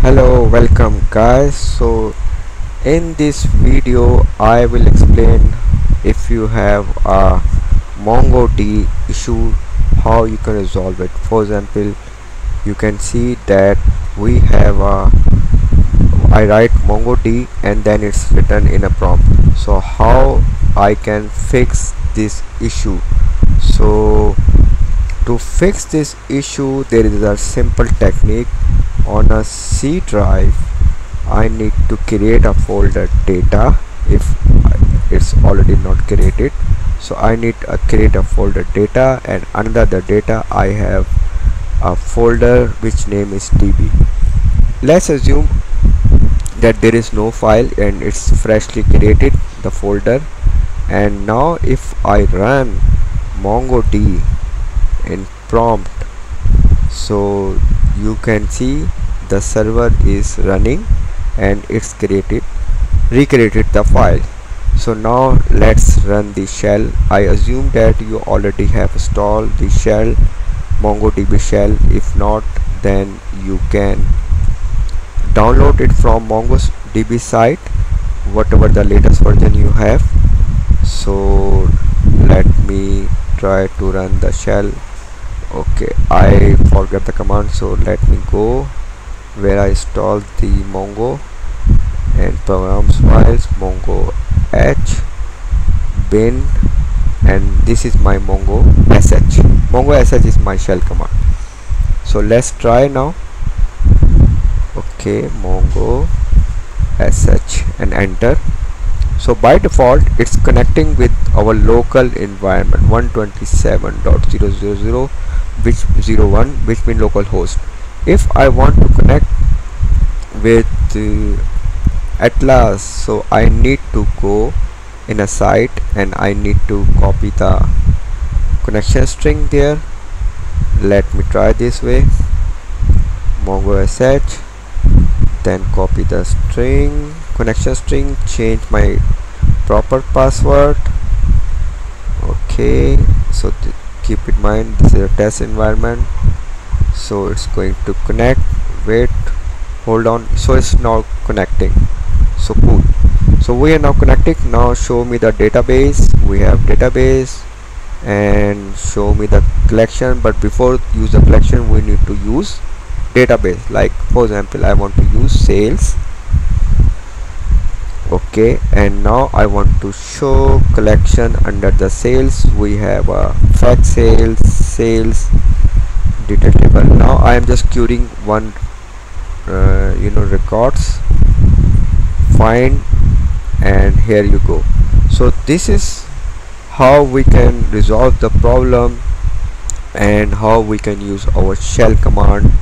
hello welcome guys. So in this video I will explain if you have a MongoD issue how you can resolve it. For example you can see that we have a I write MongoD and then it's written in a prompt. So how I can fix this issue? So to fix this issue there is a simple technique on a C drive I need to create a folder data if it's already not created. So I need to create a folder data and under the data I have a folder which name is db let's assume that there is no file and it's freshly created the folder. And now if I run mongod in prompt so you can see the server is running and it's created recreated the file. So now let's run the shell. I assume that you already have installed the shell mongodb shell. If not then you can download it from mongodb site whatever the latest version you have. So let me try to run the shell. Okay I forget the command so let me go where I installed the Mongo and programs files Mongo H bin and this is my Mongo sh Mongo sh is my shell command. So let's try now. Okay Mongo sh and enter. So by default it's connecting with our local environment 127.000 which 01 which means localhost if I want to connect with uh, Atlas so I need to go in a site and I need to copy the connection string there. Let me try this way. Mongo sh then copy the string connection string change my proper password. Okay so keep in mind this is a test environment so it's going to connect. Wait. Hold on. So it's now connecting. So cool. So we are now connecting. Now show me the database. We have database. And show me the collection. But before use the collection we need to use database. Like for example I want to use sales. Okay. And now I want to show collection under the sales. We have a fetch sales sales table now I am just querying one uh, you know records. Find and here you go. So this is how we can resolve the problem and how we can use our shell command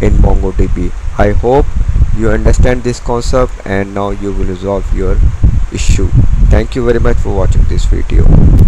in MongoDB. I hope you understand this concept and now you will resolve your issue. Thank you very much for watching this video